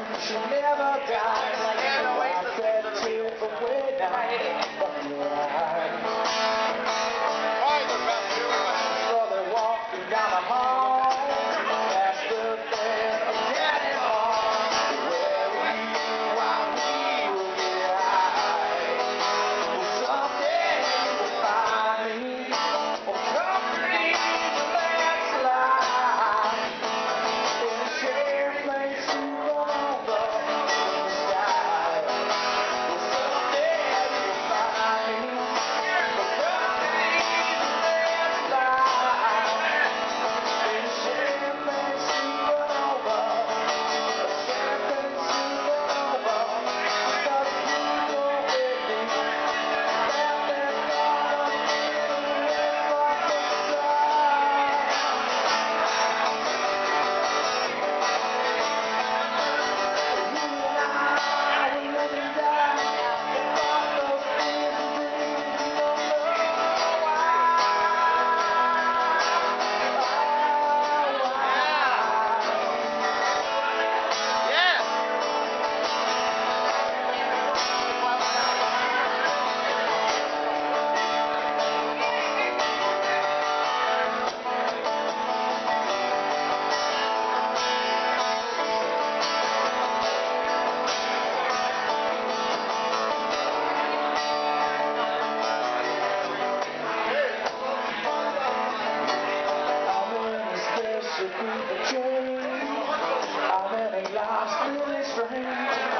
Never died. I've changed. How many lives do this range?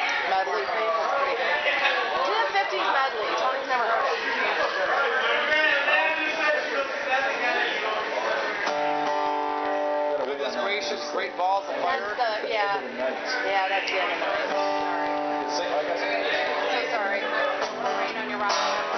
medley thing. Do the 50s medley. Tony's never heard it. Goodness gracious, great balls of fire. That's the, yeah. Yeah, that's the other one. Sorry. So sorry. Rain on your rock.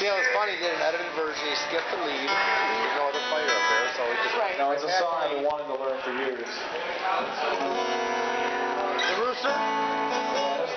See, it was funny. He did an edited version. He skipped the lead. There's no other player up there, so he just. Right. No, it's a song I've been wanting to learn for years. The rooster.